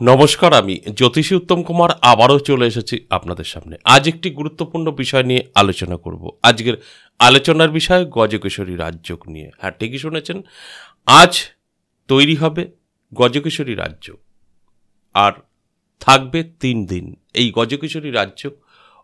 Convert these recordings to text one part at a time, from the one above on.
নমস্কার, আমি জ্যোতিষী উত্তম কুমার, আবারও চলে এসেছি আপনাদের সামনে। আজ একটি গুরুত্বপূর্ণ বিষয় নিয়ে আলোচনা করব। আজকের আলোচনার বিষয় গজকেশরী রাজযোগ নিয়ে। হ্যাঁ ঠিকই শুনেছেন, আজ তৈরি হবে গজকেশরী রাজ্য আর থাকবে তিন দিন। এই গজকেশরী রাজ্য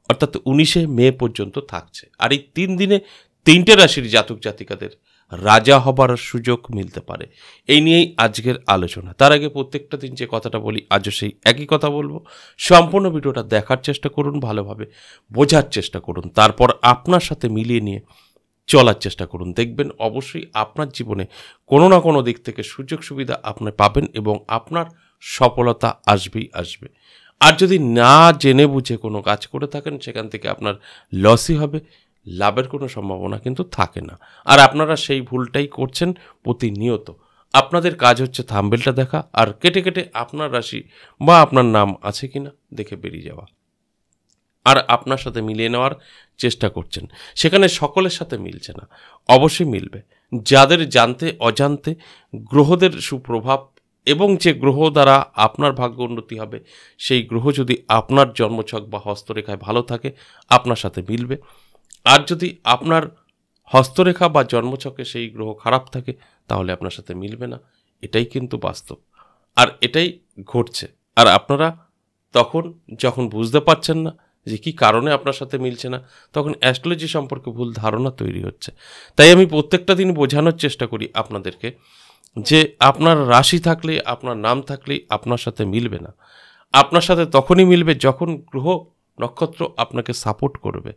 অর্থাৎ উনিশে মে পর্যন্ত থাকছে। আর এই তিন দিনে তিনটে রাশির জাতক জাতিকাদের রাজা হবার সুযোগ মিলতে পারে। এই নিয়েই আজকের আলোচনা। তার আগে প্রত্যেকটা দিন যে কথাটা বলি, আজও সেই একই কথা বলব। সম্পূর্ণ ভিডিওটা দেখার চেষ্টা করুন, ভালোভাবে বোঝার চেষ্টা করুন। তারপর আপনার সাথে মিলিয়ে নিয়ে চলার চেষ্টা করুন। দেখবেন অবশ্যই আপনার জীবনে কোনো না কোনো দিক থেকে সুযোগ সুবিধা আপনি পাবেন এবং আপনার সফলতা আসবেই আসবে। আর যদি না জেনে বুঝে কোনো কাজ করে থাকেন, সেখান থেকে আপনার লসই হবে। লাভের কোনো সম্ভাবনা কিন্তু থাকে না। আর আপনারা সেই ভুলটাই করছেন প্রতিনিয়ত। আপনাদের কাজ হচ্ছে থাম্বেলটা দেখা, আর কেটে কেটে আপনার রাশি বা আপনার নাম আছে কি না দেখে বেরিয়ে যাওয়া। আর আপনার সাথে মিলিয়ে নেওয়ার চেষ্টা করছেন। সেখানে সকলের সাথে মিলছে না। অবশ্যই মিলবে। যাদের জানতে, অজান্তে গ্রহদের সুপ্রভাব এবং যে গ্রহ দ্বারা আপনার ভাগ্য উন্নতি হবে, সেই গ্রহ যদি আপনার জন্মছক বা হস্তরেখায় ভালো থাকে, আপনার সাথে মিলবে। আর যদি আপনার হস্তরেখা বা জন্মছকে সেই গ্রহ খারাপ থাকে, তাহলে আপনার সাথে মিলবে না। এটাই কিন্তু বাস্তব। আর এটাই ঘটছে। আর আপনারা তখন যখন বুঝতে পারছেন না যে কী কারণে আপনার সাথে মিলছে না, তখন অ্যাস্ট্রোলজি সম্পর্কে ভুল ধারণা তৈরি হচ্ছে। তাই আমি প্রত্যেকটা দিন বোঝানোর চেষ্টা করি আপনাদেরকে যে আপনার রাশি থাকলে, আপনার নাম থাকলে আপনার সাথে মিলবে না। আপনার সাথে তখনই মিলবে যখন গ্রহ নক্ষত্র আপনাকে সাপোর্ট করবে।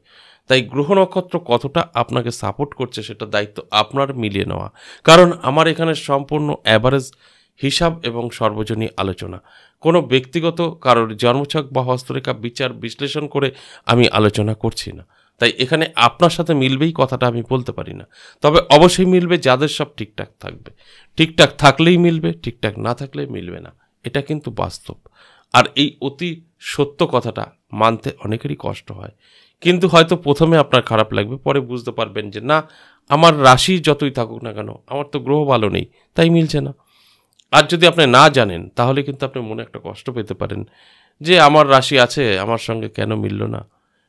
তাই গ্রহ নক্ষত্র কতটা আপনাকে সাপোর্ট করছে সেটা দায়িত্ব আপনার মিলিয়ে নেওয়া। কারণ আমার এখানে সম্পূর্ণ অ্যাভারেজ হিসাব এবং সর্বজনীন আলোচনা। কোনো ব্যক্তিগত কারোর জন্মছক বা হস্তরেখা বিচার বিশ্লেষণ করে আমি আলোচনা করছি না। তাই এখানে আপনার সাথে মিলবেই কথাটা আমি বলতে পারি না। তবে অবশ্যই মিলবে যাদের সব ঠিকঠাক থাকবে। ঠিকঠাক থাকলেই মিলবে, ঠিকঠাক না থাকলেই মিলবে না। এটা কিন্তু বাস্তব। আর এই অতি সত্য কথাটা মানতে অনেকেরই কষ্ট হয়। কিন্তু হয়তো প্রথমে আপনার খারাপ লাগবে, পরে বুঝতে পারবেন যে না, আমার রাশি যতই থাকুক না কেন, আমার তো গ্রহ ভালো নেই, তাই মিলছে না। আর যদি আপনি না জানেন, তাহলে কিন্তু আপনি মনে একটা কষ্ট পেতে পারেন যে আমার রাশি আছে, আমার সঙ্গে কেন মিলল না?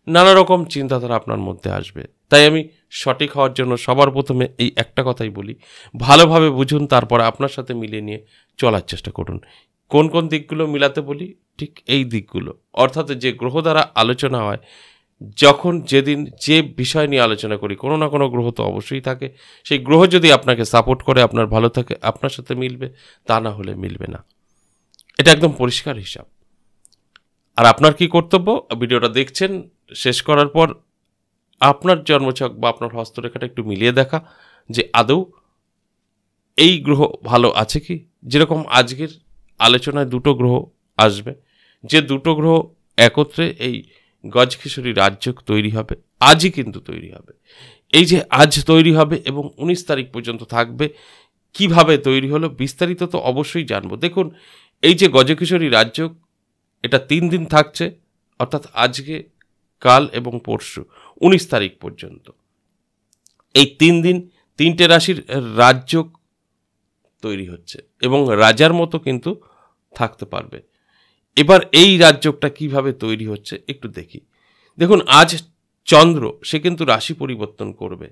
নানা রকম চিন্তাধারা আপনার মধ্যে আসবে। তাই আমি সঠিক হওয়ার জন্য সবার প্রথমে এই একটা কথাই বলি, ভালোভাবে বুঝুন, তারপর আপনার সাথে মিলিয়ে নিয়ে চলার চেষ্টা করুন। কোন কোন দিকগুলো মিলাতে বলি ঠিক এই দিকগুলো। অর্থাৎ যে গ্রহ দ্বারা আলোচনা হয়, যখন যেদিন যে বিষয় নিয়ে আলোচনা করি, কোনো না কোনো গ্রহ তো অবশ্যই থাকে। সেই গ্রহ যদি আপনাকে সাপোর্ট করে, আপনার ভালো থাকে, আপনার সাথে মিলবে, তা না হলে মিলবে না। এটা একদম পরিষ্কার হিসাব। আর আপনার কি কর্তব্য? ভিডিওটা দেখছেন, শেষ করার পর আপনার জন্মছক বা আপনার হস্তরেখাটা একটু মিলিয়ে দেখা যে, আদৌ এই গ্রহ ভালো আছে কি? যেরকম আজকের আলোচনায় দুটো গ্রহ আসবে। যে দুটো গ্রহ একত্রে এই গজকিশোরী রাজ্য তৈরি হবে, আজই কিন্তু তৈরি হবে। এই যে আজ তৈরি হবে এবং উনিশ তারিখ পর্যন্ত থাকবে, কীভাবে তৈরি হলো বিস্তারিত তো অবশ্যই জানব। দেখুন, এই যে গজকিশোরী রাজ্য এটা তিন দিন থাকছে, অর্থাৎ আজকে, কাল এবং পরশু, উনিশ তারিখ পর্যন্ত। এই তিন দিন তিনটে রাশির রাজ্য তৈরি হচ্ছে এবং রাজার মতো কিন্তু থাকতে পারবে। এবার এই রাজযোগটা কীভাবে তৈরি হচ্ছে একটু দেখি। দেখুন, আজ চন্দ্র, সে কিন্তু রাশি পরিবর্তন করবে।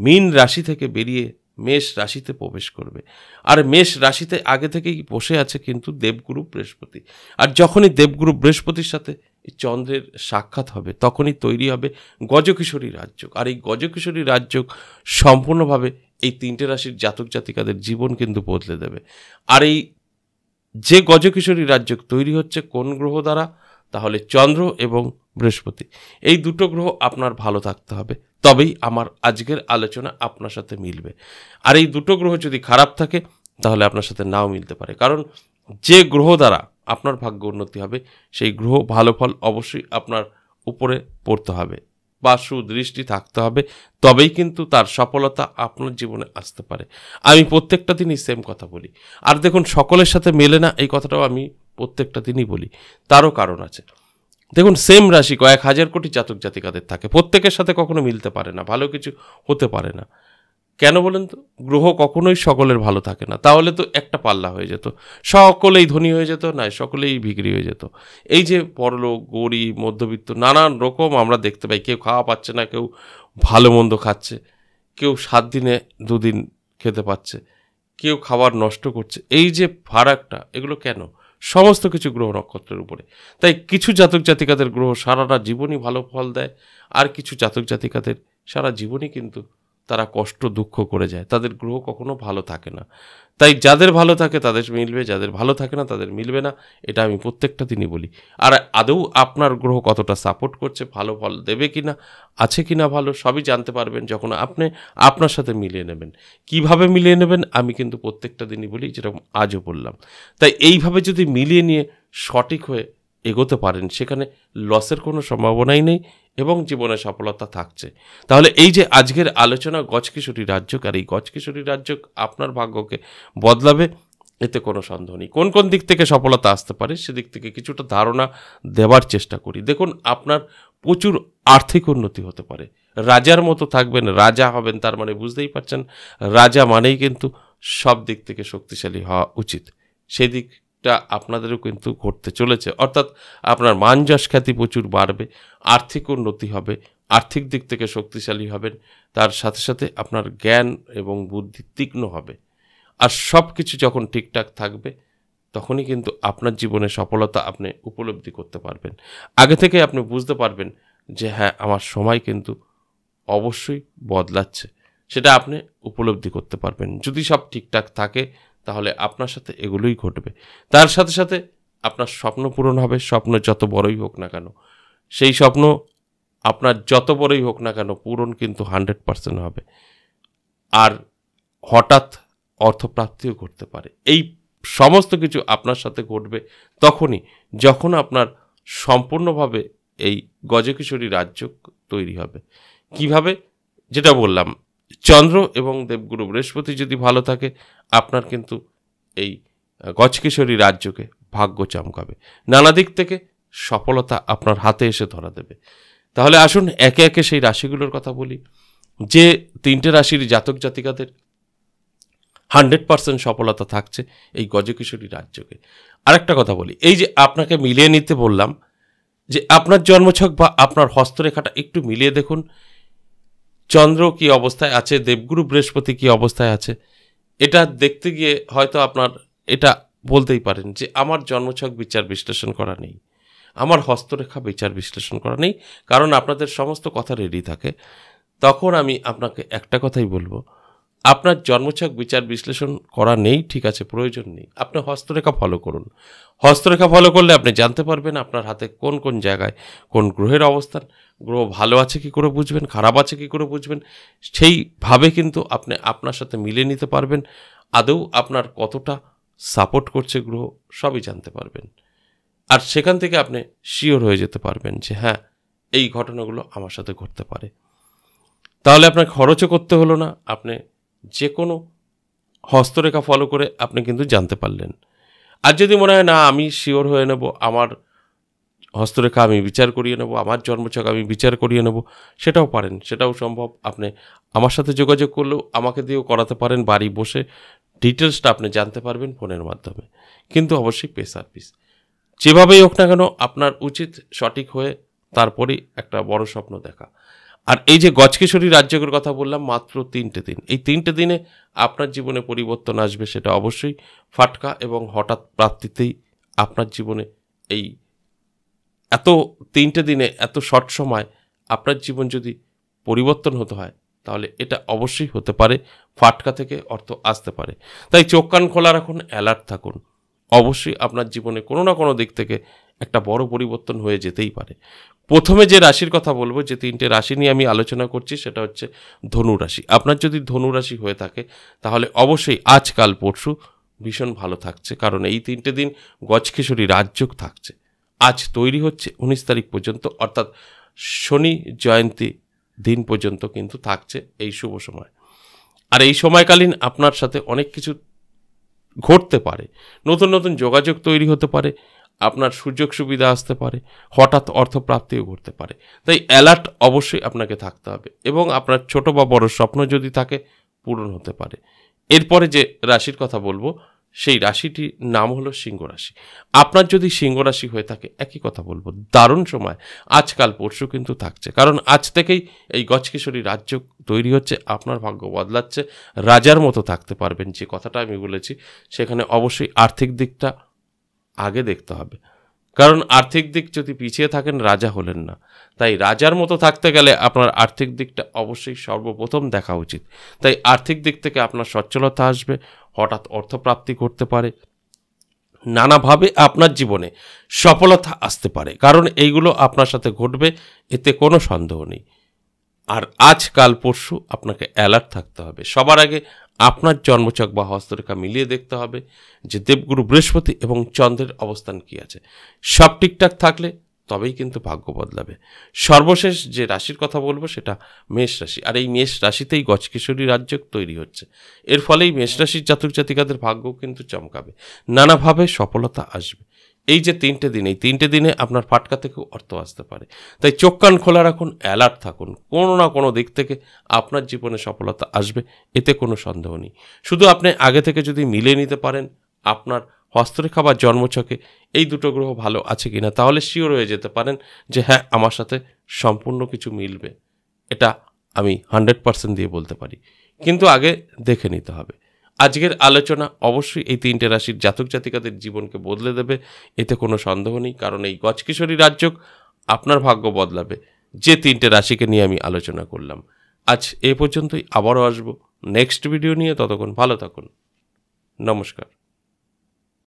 মীন রাশি থেকে বেরিয়ে মেষ রাশিতে প্রবেশ করবে। আর মেষ রাশিতে আগে থেকেই বসে আছে কিন্তু দেবগুরু বৃহস্পতি। আর যখনই দেবগুরু বৃহস্পতির সাথে চন্দ্রের সাক্ষাৎ হবে, তখনই তৈরি হবে গজকিশোরী রাজযোগ। আর এই গজকিশোরী রাজযোগ সম্পূর্ণভাবে এই তিনটে রাশির জাতক জাতিকাদের জীবন কিন্তু বদলে দেবে। আর এই যে গজকিশোরী রাজ্য তৈরি হচ্ছে কোন গ্রহ দ্বারা, তাহলে চন্দ্র এবং বৃহস্পতি। এই দুটো গ্রহ আপনার ভালো থাকতে হবে। তবেই আমার আজকের আলোচনা আপনার সাথে মিলবে। আর এই দুটো গ্রহ যদি খারাপ থাকে, তাহলে আপনার সাথে নাও মিলতে পারে। কারণ যে গ্রহ দ্বারা আপনার ভাগ্য উন্নতি হবে, সেই গ্রহ ভালো ফল অবশ্যই আপনার উপরে পড়তে হবে। বা সুদৃষ্টি থাকতে হবে, তবেই কিন্তু তার সফলতা আপনার জীবনে আসতে পারে। আমি প্রত্যেকটা দিনই সেম কথা বলি। আর দেখুন, সকলের সাথে মেলে না, এই কথাটাও আমি প্রত্যেকটা দিনই বলি। তারও কারণ আছে। দেখুন সেম রাশি কয়েক হাজার কোটি জাতক জাতিকাদের থাকে। প্রত্যেকের সাথে কখনো মিলতে পারে না, ভালো কিছু হতে পারে না। কেন বলেন তো? গ্রহ কখনোই সকলের ভালো থাকে না। তাহলে তো একটা পাল্লা হয়ে যেত। সকলেই ধনী হয়ে যেত না সকলেই বিক্রি হয়ে যেত। এই যে বড়লোক গরিব, মধ্যবিত্ত, নানান রকম আমরা দেখতে পাই। কেউ খাওয়া পাচ্ছে না, কেউ ভালো মন্দ খাচ্ছে, কেউ সাত দিনে দুদিন খেতে পাচ্ছে, কেউ খাবার নষ্ট করছে। এই যে ফারাকটা, এগুলো কেন? সমস্ত কিছু গ্রহ নক্ষত্রের উপরে। তাই কিছু জাতক জাতিকাদের গ্রহ সারাটা জীবনই ভালো ফল দেয়, আর কিছু জাতক জাতিকাদের সারা জীবনই কিন্তু তারা কষ্ট, দুঃখ করে যায়। তাদের গ্রহ কখনো ভালো থাকে না। তাই যাদের ভালো থাকে তাদের মিলবে, যাদের ভালো থাকে না তাদের মিলবে না। এটা আমি প্রত্যেকটা দিনই বলি। আর আদৌ আপনার গ্রহ কতটা সাপোর্ট করছে, ভালো ফল দেবে কি না আছে কি না ভালো, সবই জানতে পারবেন যখন আপনি আপনার সাথে মিলিয়ে নেবেন। কীভাবে মিলিয়ে নেবেন আমি কিন্তু প্রত্যেকটা দিনই বলি, যেরকম আজও বললাম। তাই এইভাবে যদি মিলিয়ে নিয়ে সঠিক হয়ে এগোতে পারেন, সেখানে লসের কোনো সম্ভাবনাই নেই। এবং জীবনে সফলতা থাকছে। তাহলে এই যে আজকের আলোচনা গজকিশোরী রাজ্যক আর এই গজকিশোরী রাজ্যক আপনার ভাগ্যকে বদলাবে, এতে কোনো সন্দেহ নেই। কোন কোন দিক থেকে সফলতা আসতে পারে সেদিক থেকে কিছুটা ধারণা দেওয়ার চেষ্টা করি। দেখুন, আপনার প্রচুর আর্থিক উন্নতি হতে পারে। রাজার মতো থাকবেন, রাজা হবেন, তার মানে বুঝতেই পারছেন, রাজা মানেই কিন্তু সব দিক থেকে শক্তিশালী হওয়া উচিত। সেদিক দিকটা আপনাদেরও কিন্তু ঘটতে চলেছে। অর্থাৎ আপনার মান যশ খ্যাতি প্রচুর বাড়বে, আর্থিক উন্নতি হবে, আর্থিক দিক থেকে শক্তিশালী হবেন, তার সাথে সাথে আপনার জ্ঞান এবং বুদ্ধি তীক্ষ্ণ হবে। আর সব কিছু যখন ঠিকঠাক থাকবে, তখনই কিন্তু আপনার জীবনে সফলতা আপনি উপলব্ধি করতে পারবেন। আগে থেকে আপনি বুঝতে পারবেন যে হ্যাঁ আমার সময় কিন্তু অবশ্যই বদলাচ্ছে। সেটা আপনি উপলব্ধি করতে পারবেন। যদি সব ঠিকঠাক থাকে তাহলে আপনার সাথে এগুলোই ঘটবে। তার সাথে সাথে আপনার স্বপ্ন পূরণ হবে, স্বপ্ন যত বড়ই হোক না কেন। সেই স্বপ্ন আপনার যত বড়ই হোক না কেন পূরণ কিন্তু হান্ড্রেড পারসেন্ট হবে। আর হঠাৎ অর্থপ্রাপ্তিও ঘটতে পারে। এই সমস্ত কিছু আপনার সাথে ঘটবে তখনই যখন আপনার সম্পূর্ণভাবে এই গজকিশোরী রাজ্য তৈরি হবে। কীভাবে? যেটা বললাম চন্দ্র এবং দেবগুরু বৃহস্পতি যদি ভালো থাকে, আপনার কিন্তু এই গজকিশোরী রাজ্যকে ভাগ্য চমকাবে। নানা দিক থেকে সফলতা আপনার হাতে এসে ধরা দেবে। তাহলে আসুন একে একে সেই রাশিগুলোর কথা বলি। যে তিনটে রাশির জাতক জাতিকাদের হান্ড্রেড পার্সেন্ট সফলতা থাকছে এই গজকিশোরী রাজ্যকে। আরেকটা কথা বলি, এই যে আপনাকে মিলিয়ে নিতে বললাম, যে আপনার জন্মছক বা আপনার হস্তরেখাটা একটু মিলিয়ে দেখুন চন্দ্র কি অবস্থায় আছে, দেবগুরু বৃহস্পতি কি অবস্থায় আছে, এটা দেখতে গিয়ে হয়তো আপনার এটা বলতেই পারেন যে আমার জন্মছক বিচার বিশ্লেষণ করা নেই, আমার হস্তরেখা বিচার বিশ্লেষণ করা নেই, কারণ আপনাদের সমস্ত কথা রেডি থাকে। তখন আমি আপনাকে একটা কথাই বলব আপনার জন্মছক বিচার বিশ্লেষণ করা নেই, ঠিক আছে, প্রয়োজন নেই। আপনি হস্তরেখা ফলো করুন। হস্তরেখা ফলো করলে আপনি জানতে পারবেন আপনার হাতে কোন কোন জায়গায় কোন গ্রহের অবস্থান, গ্রহ ভালো আছে কি করে বুঝবেন, খারাপ আছে কি করে বুঝবেন, সেইভাবে কিন্তু আপনি আপনার সাথে মিলে নিতে পারবেন। আদৌ আপনার কতটা সাপোর্ট করছে গ্রহ, সবই জানতে পারবেন। আর সেখান থেকে আপনি শিওর হয়ে যেতে পারবেন যে হ্যাঁ এই ঘটনাগুলো আমার সাথে ঘটতে পারে। তাহলে আপনার খরচও করতে হলো না, আপনি যে কোনো হস্তরেখা ফলো করে আপনি কিন্তু জানতে পারলেন। আর যদি মনে হয়, না, আমি শিওর হয়ে নেব, আমার হস্তরেখা আমি বিচার করিয়ে নেব, আমার জন্মছক আমি বিচার করিয়ে নেব, সেটাও পারেন, সেটাও সম্ভব। আপনি আমার সাথে যোগাযোগ করলেও আমাকে দিয়েও করাতে পারেন, বাড়ি বসে ডিটেলসটা আপনি জানতে পারবেন ফোনের মাধ্যমে। কিন্তু অবশ্যই পে সার্ভিস যেভাবেই হোক না কেন, আপনার উচিত সঠিক হয়ে তারপরেই একটা বড় স্বপ্ন দেখা। আর এই যে গজকিশোরী রাজ্যকের কথা বললাম, মাত্র তিনটে দিন। এই তিনটে দিনে আপনার জীবনে পরিবর্তন আসবে সেটা অবশ্যই ফাটকা এবং হঠাৎ প্রাপ্তিতেই আপনার জীবনে এই এত তিনটে দিনে, এত শর্ট সময় আপনার জীবন যদি পরিবর্তন হতে হয়, তাহলে এটা অবশ্যই হতে পারে, ফাটকা থেকে অর্থ আসতে পারে। তাই চোখ কান খোলা রাখুন, অ্যালার্ট থাকুন। অবশ্যই আপনার জীবনে কোনো না কোনো দিক থেকে একটা বড় পরিবর্তন হয়ে যেতেই পারে। প্রথমে যে রাশির কথা বলব, যে তিনটে রাশি নিয়ে আমি আলোচনা করছি, সেটা হচ্ছে ধনু রাশি। আপনার যদি ধনু রাশি হয়ে থাকে, তাহলে অবশ্যই আজকাল পরশু ভীষণ ভালো থাকছে, কারণ এই তিনটে দিন গজকিশোরী রাজযোগ থাকছে। আজ তৈরি হচ্ছে উনিশ তারিখ পর্যন্ত, অর্থাৎ শনি জয়ন্তী দিন পর্যন্ত কিন্তু থাকছে এই শুভ সময়। আর এই সময়কালীন আপনার সাথে অনেক কিছু ঘটতে পারে। নতুন নতুন যোগাযোগ তৈরি হতে পারে। আপনার সুযোগ সুবিধা আসতে পারে, হঠাৎ অর্থপ্রাপ্তিও করতে পারে। তাই অ্যালার্ট অবশ্যই আপনাকে থাকতে হবে এবং আপনার ছোট বা বড় স্বপ্ন যদি থাকে, পূরণ হতে পারে। এরপরে যে রাশির কথা বলব, সেই রাশিটির নাম হলো সিংহ রাশি। আপনার যদি সিংহ রাশি হয়ে থাকে, একই কথা বলব, দারুণ সময়। আজকাল পরশু কিন্তু থাকছে, কারণ আজ থেকেই এই গজকিশোরী রাজ্য তৈরি হচ্ছে, আপনার ভাগ্য বদলাচ্ছে, রাজার মতো থাকতে পারবেন, যে কথাটা আমি বলেছি, সেখানে অবশ্যই আর্থিক দিকটা আগে দেখতে হবে। কারণ আর্থিক দিক যদি পিছিয়ে থাকেন, রাজা হলেন না। তাই রাজার মতো থাকতে গেলে আপনার আর্থিক দিকটা অবশ্যই সর্বপ্রথম দেখা উচিত। তাই আর্থিক দিক থেকে আপনার সচ্ছলতা আসবে, হঠাৎ অর্থপ্রাপ্তি করতে পারে। নানাভাবে আপনার জীবনে সফলতা আসতে পারে। কারণ এইগুলো আপনার সাথে ঘটবে, এতে কোনো সন্দেহ নেই। আর আজ কাল পরশু আপনাকে অ্যালার্ট থাকতে হবে। সবার আগে আপনার জন্মচক বা হস্তরেখা মিলিয়ে দেখতে হবে যে দেবগুরু বৃহস্পতি এবং চন্দ্রের অবস্থান কি আছে। সব ঠিকঠাক থাকলে তবেই কিন্তু ভাগ্য বদলাবে। সর্বশেষ যে রাশির কথা বলব সেটা মেষ রাশি। আর এই মেষ রাশিতেই গজকিশোরী রাজ্য তৈরি হচ্ছে। এর ফলেই মেষ রাশির জাতক জাতিকাদের ভাগ্য কিন্তু চমকাবে। নানাভাবে সফলতা আসবে। এই যে তিনটে দিন, এই তিনটে দিনে আপনার ফাটকা থেকেও অর্থ আসতে পারে। তাই চোখ কান খোলা রাখুন অ্যালার্ট থাকুন। কোনো না কোনো দিক থেকে আপনার জীবনে সফলতা আসবে, এতে কোনো সন্দেহ নেই। শুধু আপনি আগে থেকে যদি মিলে নিতে পারেন, আপনার হস্তরেখা বা জন্মছকে এই দুটো গ্রহ ভালো আছে কিনা, তাহলে শিওর হয়ে যেতে পারেন যে হ্যাঁ আমার সাথে সম্পূর্ণ কিছু মিলবে। এটা আমি হান্ড্রেড পার্সেন্ট দিয়ে বলতে পারি। কিন্তু আগে দেখে নিতে হবে। আজকের আলোচনা অবশ্যই এই তিনটে রাশির জাতক জাতিকাদের জীবনকে বদলে দেবে, এতে কোনো সন্দেহ নেই, কারণ এই গজকিশোরী রাজ্য আপনার ভাগ্য বদলাবে। যে তিনটে রাশিকে নিয়ে আমি আলোচনা করলাম। আজ এ পর্যন্তই আবারও আসব। নেক্সট ভিডিও নিয়ে ততক্ষণ ভালো থাকুন। নমস্কার।